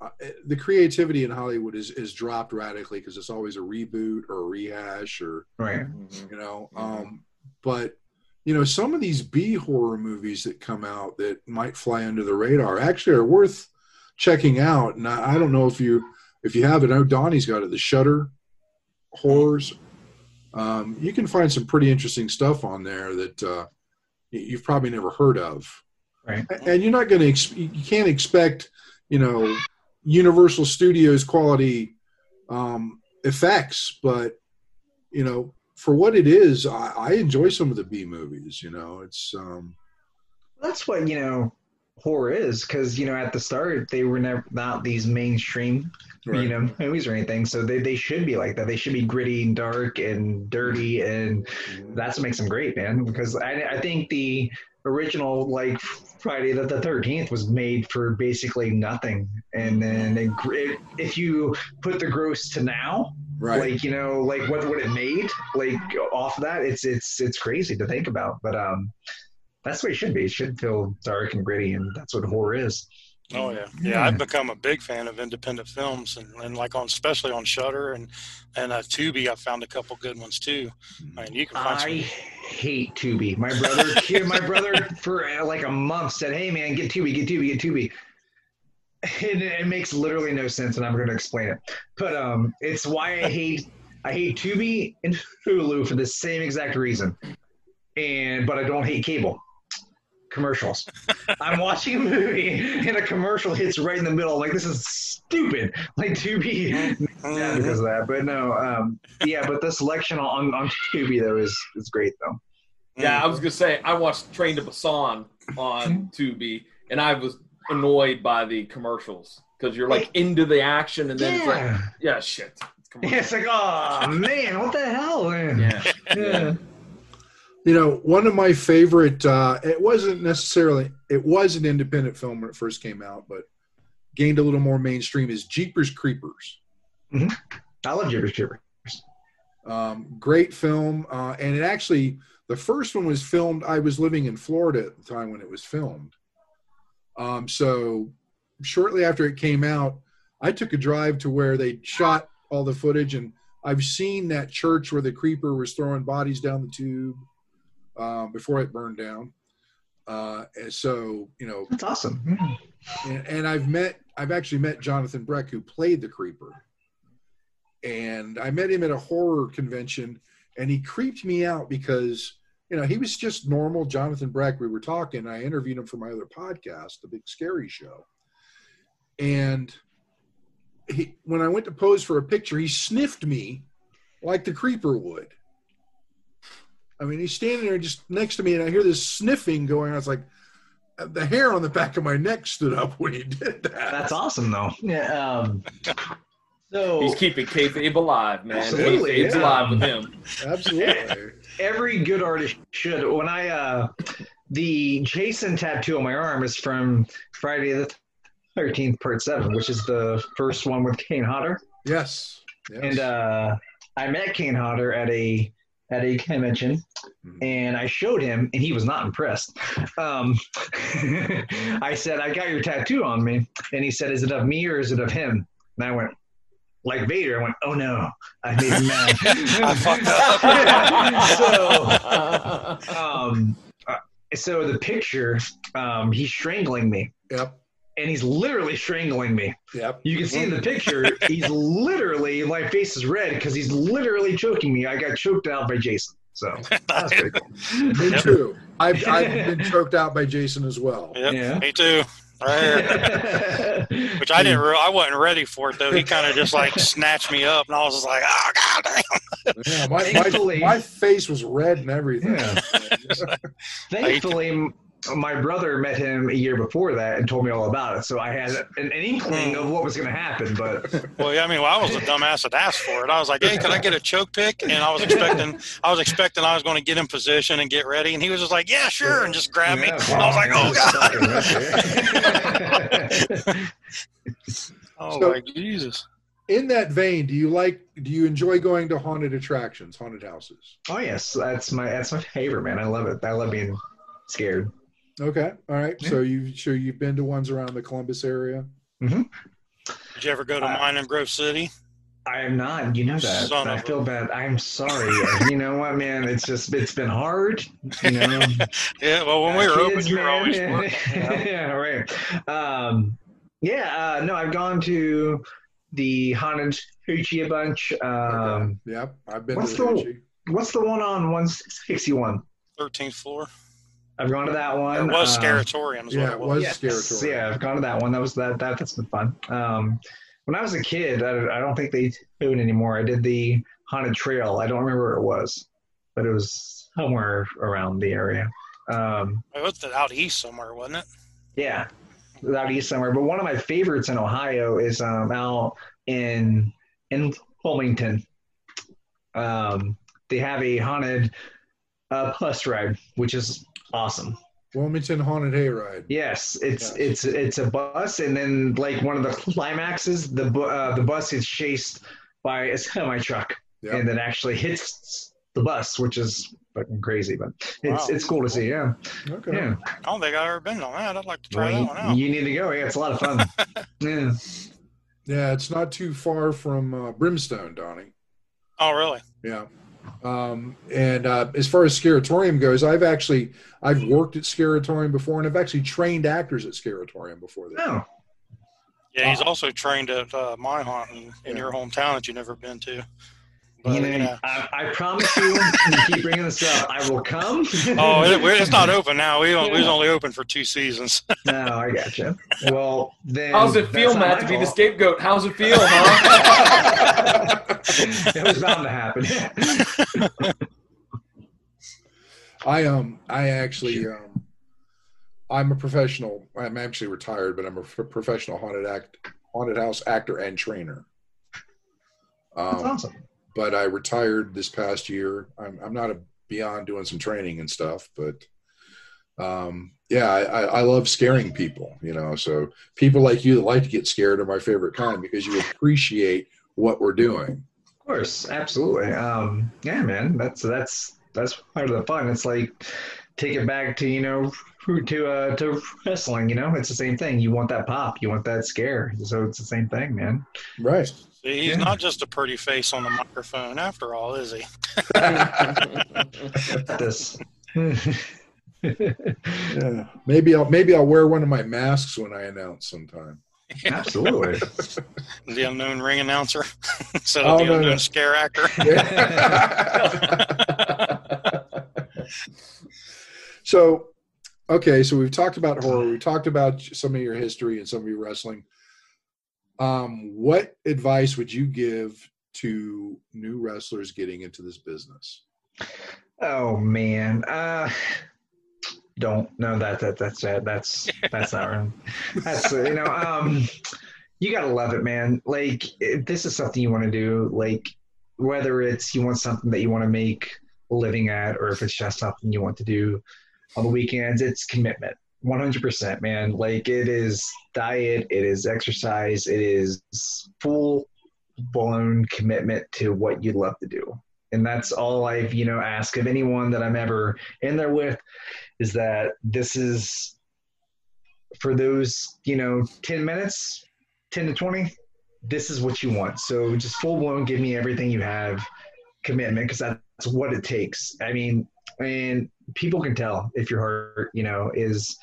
Uh, the creativity in Hollywood is, is dropped radically because it's always a reboot or a rehash or right. you know. Um, but you know, some of these B horror movies that come out that might fly under the radar actually are worth checking out. And I, I don't know if you if you have it. I know Donnie's got it. The Shudder horrors. Um, you can find some pretty interesting stuff on there that uh, you've probably never heard of. Right. And you're not going to. Ex- you can't expect you know Universal Studios quality um, effects, but you know for what it is, I, I enjoy some of the B movies. You know, it's um, That's what you know horror is, because you know at the start they were never not these mainstream you know movies or anything so they, they should be like that. They should be gritty and dark and dirty and that's what makes them great man because i, I think the original like friday the, the 13th was made for basically nothing and then it, gr- if you put the gross to now right. like you know like what what it made like off of that it's it's it's crazy to think about but um that's what it should be it should feel dark and gritty and that's what horror is Oh yeah, Yeah. yeah. I've become a big fan of independent films, and, and like on especially on Shudder and and uh, Tubi. I found a couple good ones too. I mean, you can find I some. hate Tubi. My brother, my brother, for uh, like a month said, "Hey man, get Tubi, get Tubi, get Tubi." It, it makes literally no sense, and I'm going to explain it. But um, it's why I hate I hate Tubi and Hulu for the same exact reason. And but I don't hate cable commercials. I'm watching a movie and a commercial hits right in the middle. Like this is stupid. Like to be yeah, because of that. But no, um, yeah. But the selection on on Tubi though is is great though. Yeah, I was gonna say I watched Train to Busan on Tubi, and I was annoyed by the commercials because you're like into the action, and then it's like, Yeah. yeah, shit. It's Yeah, it's like, oh man, what the hell? Man? Yeah. Yeah. You know, one of my favorite. Uh, it wasn't necessarily. It was an independent film when it first came out, but gained a little more mainstream. Is Jeepers Creepers. I love Jeepers Creepers. Um, great film, uh, and it actually the first one was filmed. I was living in Florida at the time when it was filmed. Um, so shortly after it came out, I took a drive to where they shot all the footage, and I've seen that church where the creeper was throwing bodies down the tube um, before it burned down. Uh, and so you know, That's awesome. and, and I've met I've actually met Jonathan Breck who played the creeper, and I met him at a horror convention, and he creeped me out because you know he was just normal Jonathan Breck. We were talking. I interviewed him for my other podcast, the Big Scary Show, and he when I went to pose for a picture, he sniffed me like the creeper would. I mean, he's standing there just next to me, and I hear this sniffing going. I was like, the hair on the back of my neck stood up when he did that. That's awesome though. Yeah. Um, so He's keeping kayfabe alive, man. Absolutely, Kayfabe's yeah. alive with him. Absolutely. every good artist should. When I uh, the Jason tattoo on my arm is from Friday the Thirteenth Part Seven, which is the first one with Kane Hodder. yes. yes. And uh, I met Kane Hodder at a at a convention, Mhm. and I showed him, and he was not impressed. Um, I said, "I got your tattoo on me," and he said, "Is it of me or is it of him?" And I went, like Vader. I went, "Oh no, I made him mad." I fucked up. so, um, uh, so the picture, um, he's strangling me, Yep. And he's literally strangling me. Yep. You can see in the mm-hmm. picture, he's literally my face is red because he's literally choking me. I got choked out by Jason. So that's pretty cool. Me too. I've, I've been choked out by Jason as well. Yep, Yeah. me too. Right. Which I didn't. Re- I wasn't ready for it though. He kind of just like snatched me up, and I was just like, "Oh god damn!" Yeah, my, my, my face was red and everything. Yeah. Thankfully, m- my brother met him a year before that and told me all about it. So I had an, an inkling hmm. of what was going to happen. But Well, yeah, I mean, well, I was a dumbass that asked for it. I was like, "Hey, can I get a choke pick?" And I was expecting, I was expecting I was going to get in position and get ready, and he was just like, "Yeah, sure," and just grabbed me. Yeah, I was like, "Oh god!" god. Oh So- my Jesus! In that vein, do you like? Do you enjoy going to haunted attractions, haunted houses? oh yes, that's my that's my favorite man. I love it. I love being scared. Okay. All right. So you sure you've been to ones around the Columbus area? Did you ever go to Uh, mine in Grove City? I am not. You know that. Son I feel bad. I'm sorry. you know what, man? It's just it's been hard. You know, Yeah. Well, when we were open, you were always working. yeah, right. Um, yeah. Uh, no, I've gone to the haunted hoochie a bunch. Um, Okay. Yep. I've been what's to the the- What's the one on 161? 13th floor. I've gone to that one. It one. was Uh, Scaratorium. Is Yeah, it it was. was. Yes, Scaratorium. Yeah, I've gone to that one. That was that. that that's been fun. Um, when I was a kid, I, I don't think they do it anymore. I did the haunted trail. I don't remember where it was, but it was somewhere around the area. Um, It was out east somewhere, wasn't it? yeah, out east somewhere. But one of my favorites in Ohio is um, out in in Wilmington. Um, they have a haunted uh, bus ride, which is awesome. Wilmington Haunted Hayride. Yes, it's Yeah. it's it's a bus, and then like one of the climaxes, the bu- uh, the bus is chased by a semi truck, Yep. and then actually hits the bus, which is fucking crazy, but it's Wow. it's cool to see. Yeah, Okay. yeah. I don't think I've ever been on that. I'd like to try that one out. you, you need to go. Yeah, it's a lot of fun. yeah. Yeah, it's not too far from uh, Brimstone, Donnie. Oh, really? Yeah. Um, and uh, as far as Scaratorium goes, I've actually I've worked at Scaratorium before, and I've actually trained actors at Scaratorium before that. Oh, Yeah, he's also trained at uh, My Haunt in, in Yeah. your hometown that you've never been to. But, you know, you know. I, I promise you, you keep bringing this up. I will come. Oh, it, it's not open now. We, don't- we was only open for two seasons. no, I gotcha. Well, then. How's it feel, Matt, to be the fault. scapegoat? How's it feel, huh? it was bound to happen. I um I actually um I'm a professional. I'm actually retired, but I'm a f- professional haunted act haunted house actor and trainer. That's Um, awesome. But I retired this past year. I'm I'm not a, beyond doing some training and stuff, but um yeah, I, I, love scaring people. You know, so people like you that like to get scared are my favorite kind because you appreciate what we're doing. Of course, absolutely. Um, yeah, man, that's that's that's part of the fun. It's like take it back to you know to uh to wrestling. You know, it's the same thing. You want that pop, you want that scare. So it's the same thing, man. Right. He's Yeah. not just a pretty face on the microphone after all, is he? This. Yeah. Maybe I'll maybe I'll wear one of my masks when I announce sometime. absolutely. The unknown ring announcer instead Oh, the no, unknown no. scare actor. so, okay, so we've talked about horror. We talked about some of your history and some of your wrestling. Um, what advice would you give to new wrestlers getting into this business? Oh man. Uh don't no that that that's that that's that's not right. That's uh, you know um you gotta love it, man. Like if this is something you want to do, like whether it's you want something that you want to make a living at, or if it's just something you want to do on the weekends, it's commitment. 100%, man. Like it is diet, it is exercise, it is full blown commitment to what you love to do and that's all I've you know asked of anyone that I'm ever in there with is that this is for those you know 10 minutes 10 to 20 this is what you want so just full blown give me everything you have commitment because that's what it takes I mean and people can tell if your heart you know is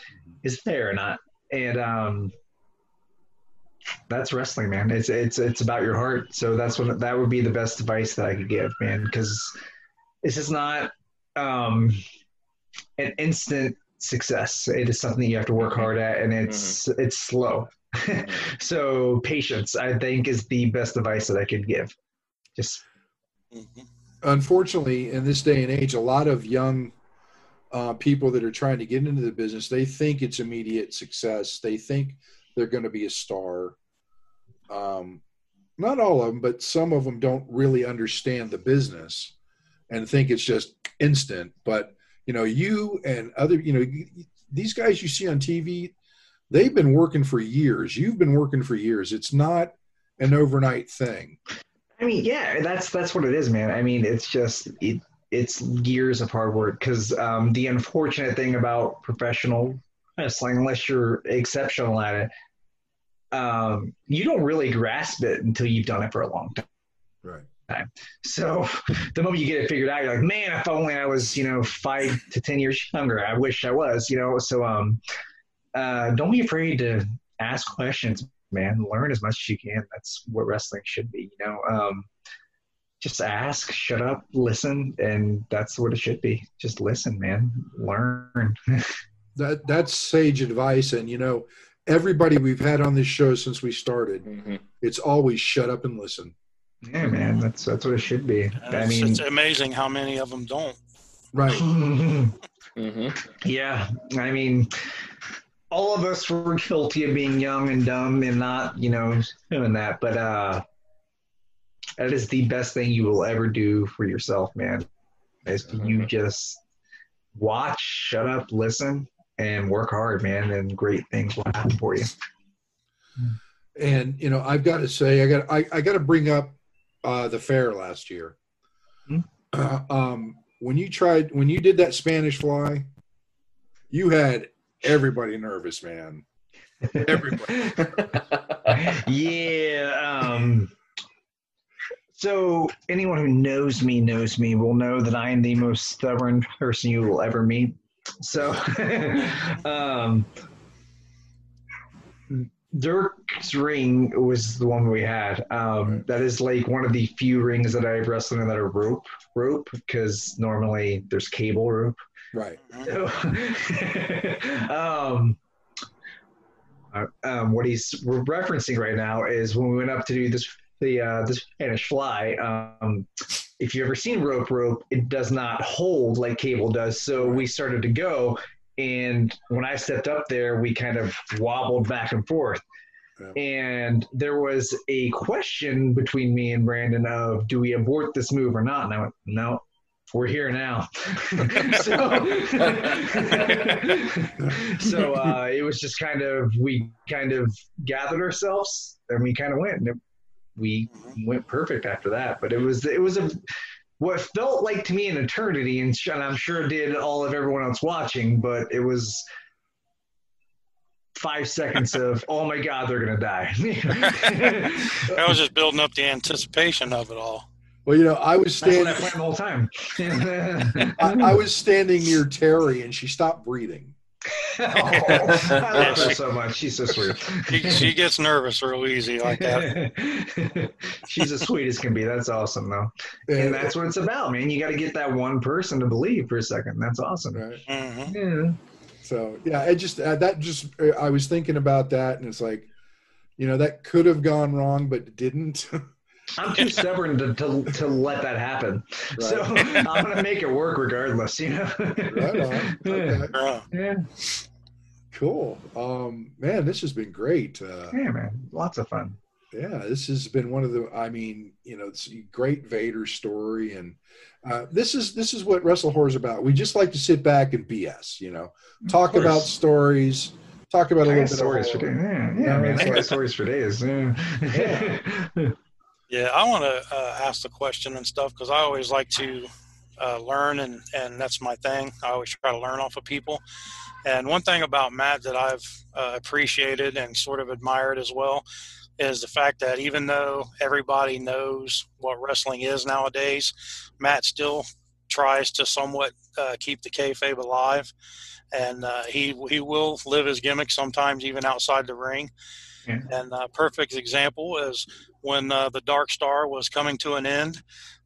is there or not and um that's wrestling, man. It's it's it's about your heart. So that's what that would be the best advice that I could give, man. Because this is not um, an instant success. It is something that you have to work hard at, and it's it's slow. so patience, I think, is the best advice that I could give. Just Mhm. Unfortunately, in this day and age, a lot of young uh, people that are trying to get into the business, they think it's immediate success. They think they're going to be a star. Um, not all of them, but some of them don't really understand the business and think it's just instant. But you know, you and other, you know, these guys you see on TV, they've been working for years. You've been working for years. It's not an overnight thing. I mean, yeah, that's that's what it is, man. I mean, it's just it, it's years of hard work. Because um, the unfortunate thing about professional wrestling, unless you're exceptional at it, um, you don't really grasp it until you've done it for a long time. Right. So the moment you get it figured out, you're like, man, if only I was, you know, five to ten years younger. I wish I was, you know. So um, uh, don't be afraid to ask questions, man. Learn as much as you can. That's what wrestling should be, you know. Um, just ask, shut up, listen, and that's what it should be. Just listen, man. Learn. That that's sage advice, and you know, everybody we've had on this show since we started, Mhm. it's always shut up and listen. yeah, man. That's that's what it should be. And I it's, mean, it's amazing how many of them don't. Right. Mhm. Yeah, I mean, all of us were guilty of being young and dumb and not, you know, doing that. But uh, that is the best thing you will ever do for yourself, man. Is you just watch, shut up, listen, and work hard, man, and great things will happen for you. And you know, I've got to say, I got I, I got to bring up uh, the fair last year. Hmm. um, when you tried when you did that Spanish fly, you had everybody nervous, man. Everybody. yeah. Um, so anyone who knows me knows me will know that I am the most stubborn person you will ever meet. So, um, Dirk's ring was the one we had. Um, that is like one of the few rings that I've wrestled in that are rope rope because normally there's cable rope. Right. So, um, uh, um, what he's referencing right now is when we went up to do this the uh, this Spanish fly. Um, if you've ever seen rope rope, it does not hold like cable does. So we started to go, and when I stepped up there, we kind of wobbled back and forth. Yeah. And there was a question between me and Brandon of do we abort this move or not? And I went, no, we're here now. so so uh, it was just kind of, we kind of gathered ourselves and we kind of went. And it, we went perfect after that. But it was, it was a, what felt like to me an eternity, and sh- and I'm sure it did all of everyone else watching, but it was five seconds of, oh my God, they're going to die. I was just building up the anticipation of it all. Well, you know, I was standing. I planned the whole time. I, I was standing near Terry, and she stopped breathing. oh, I love her so much. She's so sweet. She, she gets nervous real easy like that. She's as sweet as can be. That's awesome, though. And And, that's what it's about, man. You got to get that one person to believe for a second. That's awesome. right. hmm Yeah. So yeah, it just uh, that just uh, I was thinking about that, and it's like, you know, that could have gone wrong, but didn't. I'm too stubborn to, to, to let that happen. So I'm going to make it work regardless, you know? right on. Okay. Yeah. Yeah. Cool. Um, man, this has been great. Uh, yeah, man. Lots of fun. yeah, this has been one of the. I mean, you know, it's a great Vader story, and uh, this is this is what Wrestle Horror is about. We just like to sit back and BS, you know, talk about stories, talk about a I little bit stories of for days. Yeah, Yeah, yeah, man. I man. got stories for days. Yeah. Yeah, I want to uh, ask the question and stuff because I always like to uh, learn, and, and that's my thing. I always try to learn off of people. And one thing about Matt that I've uh, appreciated and sort of admired as well is the fact that even though everybody knows what wrestling is nowadays, Matt still tries to somewhat uh, keep the kayfabe alive. And uh, he he will live his gimmick sometimes even outside the ring. Yeah. And a perfect example is when uh, the Dark Star was coming to an end.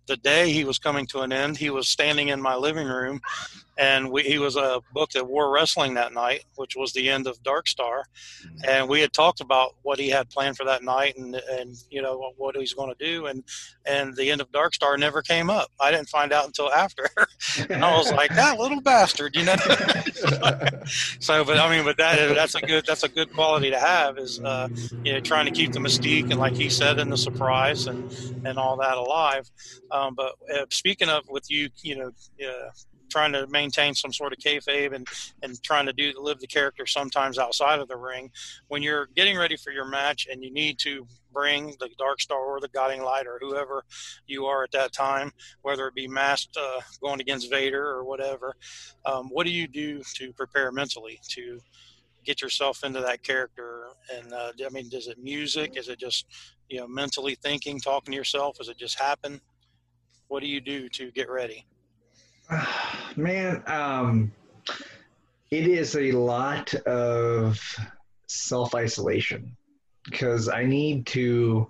The day he was coming to an end, he was standing in my living room, and we, he was uh, booked at War Wrestling that night, which was the end of Dark Star. And we had talked about what he had planned for that night, and and you know what, what he's going to do, and and the end of Dark Star never came up. I didn't find out until after. and I was like, that little bastard, you know. so, but I mean, but that that's a good that's a good quality to have is uh, you know trying to keep the mystique and like he said, and the surprise and and all that alive. Um, but uh, speaking of with you, you know. Uh, trying to maintain some sort of kayfabe and, and trying to do live the character sometimes outside of the ring. When you're getting ready for your match and you need to bring the Dark Star or the Guiding Light or whoever you are at that time, whether it be masked uh, going against Vader or whatever, um, what do you do to prepare mentally to get yourself into that character? And uh, I mean, is it music? Is it just you know mentally thinking, talking to yourself? Does it just happen? What do you do to get ready? Man, um, it is a lot of self isolation because I need to.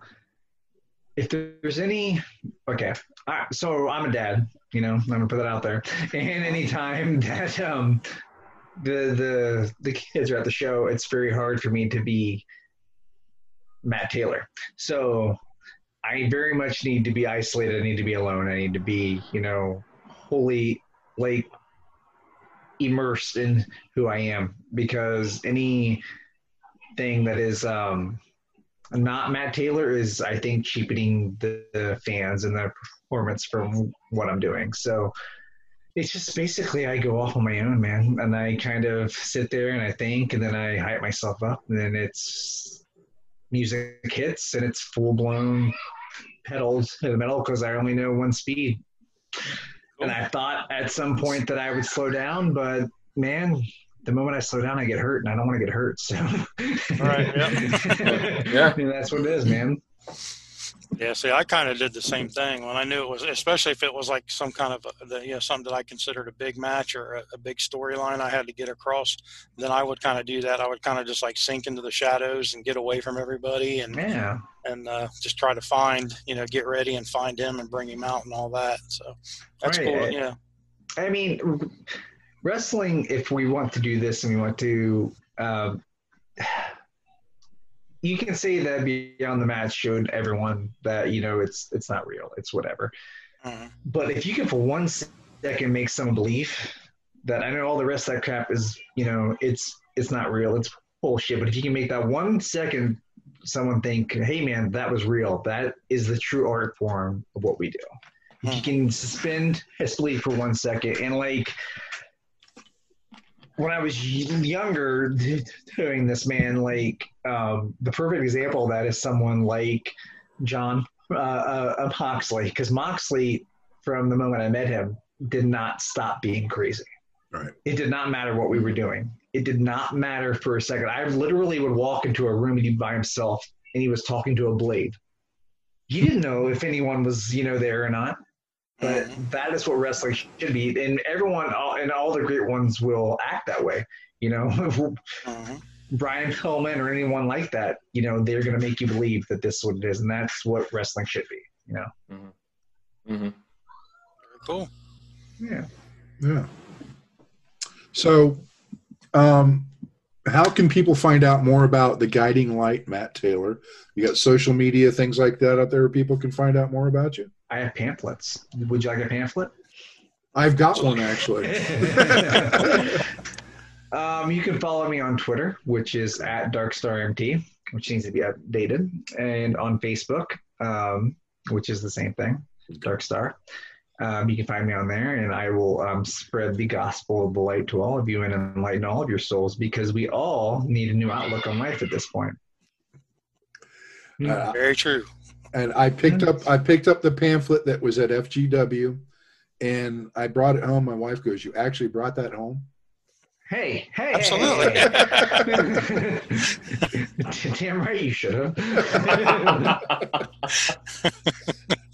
If there's any, okay, so I'm a dad. You know, I'm gonna put that out there. And anytime that um, the the the kids are at the show, it's very hard for me to be Matt Taylor. So I very much need to be isolated. I need to be alone. I need to be, you know, wholly like immersed in who I am because anything that is um not Matt Taylor is I think cheapening the, the fans and the performance from what I'm doing. So it's just basically I go off on my own, man, and I kind of sit there and I think, and then I hype myself up, and then it's music hits and it's full blown pedals to the metal because I only know one speed. And I thought at some point that I would slow down, but man, the moment I slow down, I get hurt, and I don't want to get hurt. So, Right, Yeah. I mean, that's what it is, man. Yeah, see, I kind of did the same thing when I knew it was, especially if it was like some kind of, a, you know, something that I considered a big match or a, a big storyline I had to get across. Then I would kind of do that. I would kind of just like sink into the shadows and get away from everybody and Yeah. and uh, just try to find, you know, get ready and find him and bring him out and all that. So that's Right. cool. Yeah, I mean, wrestling. If we want to do this and we want to, um, you can say that beyond the match showed everyone that you know it's it's not real. It's whatever. Mhm. But if you can for one second make someone believe that I know all the rest of that crap is you know it's it's not real. It's bullshit. But if you can make that one second someone think, hey man, that was real. That is the true art form of what we do. If you can suspend disbelief for one second and like when I was younger doing this, man, like um, the perfect example of that is someone like Jon uh, uh, of Moxley, because Moxley, from the moment I met him, did not stop being crazy. Right. It did not matter what we were doing. It did not matter for a second. I literally would walk into a room and he'd be by himself, and he was talking to a blade. He didn't know if anyone was, you know, there or not but that is what wrestling should be and everyone all, and all the great ones will act that way you know Mhm. Brian pillman or anyone like that you know they're going to make you believe that this is what it is and that's what wrestling should be you know hmm Very cool. yeah Yeah. So, um, how can people find out more about the Guiding Light, Matt Taylor? You got social media, things like that out there where people can find out more about you? i have pamphlets would you like a pamphlet I've got one actually. um, you can follow me on twitter which is at darkstarmt which needs to be updated and on facebook um, which is the same thing darkstar um, you can find me on there and i will um, spread the gospel of the light to all of you and enlighten all of your souls because we all need a new outlook on life at this point Uh, Very true. and I picked up I picked up the pamphlet that was at FGW, and I brought it home. My wife goes, "You actually brought that home?" Hey hey Absolutely. hey, hey. damn right you should have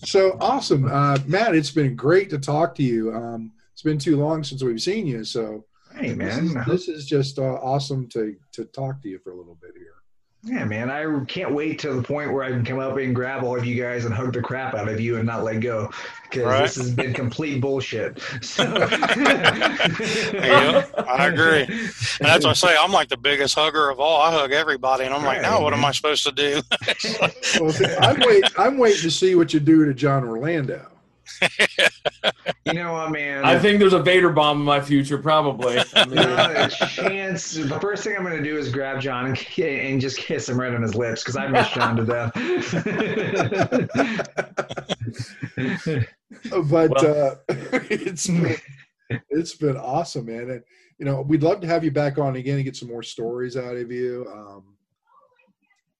So awesome, uh, Matt! It's been great to talk to you. Um, it's been too long since we've seen you, so hey this is, man this is just uh, awesome to to talk to you for a little bit here. Yeah, man, I can't wait to the point where I can come up and grab all of you guys and hug the crap out of you and not let go because Right. this has been complete bullshit. So, Yeah, I agree. And that's what I say. I'm like the biggest hugger of all. I hug everybody, and I'm like, Right, now what am I supposed to do? Well, see, I'm wait I'm waiting to see what you do to John Orlando. you know what, man? I think there's a Vader bomb in my future, probably. I mean, not a chance. The first thing I'm going to do is grab John and, and just kiss him right on his lips because I miss John to death. but Well- uh, it's been, it's been awesome, man. And you know, we'd love to have you back on again and get some more stories out of you. Um,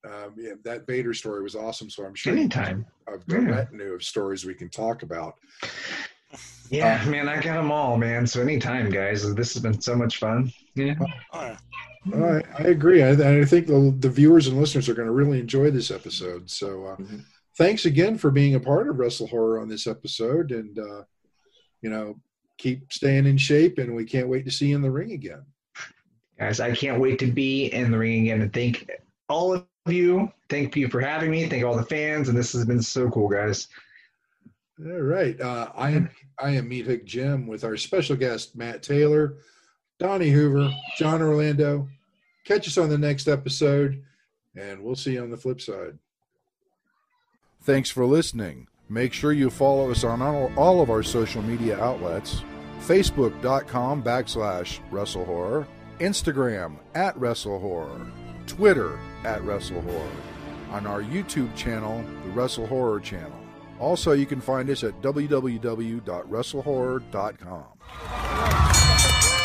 um, yeah, that Vader story was awesome. So I'm sure Anytime. a Yeah. retinue of stories we can talk about. Yeah, man, I got them all, man. So anytime, guys. This has been so much fun. Yeah. Oh, I, I agree. I, I think the, the viewers and listeners are going to really enjoy this episode. So uh, Mhm. thanks again for being a part of Wrestle Horror on this episode. And, uh, you know, keep staying in shape. And we can't wait to see you in the ring again. Guys, I can't wait to be in the ring again and thank all of you. Thank you for having me. Thank all the fans. And this has been so cool, guys. All right. Uh, I am I am Meat Hook Jim with our special guest Matt Taylor, Donnie Hoover, John Orlando. Catch us on the next episode, and we'll see you on the flip side. Thanks for listening. Make sure you follow us on all, all of our social media outlets Facebook.com backslash Wrestle Horror, Instagram at Wrestle Horror, Twitter at Wrestle Horror, on our YouTube channel, the Wrestle Horror channel. Also, you can find us at www.wrestlehorror.com.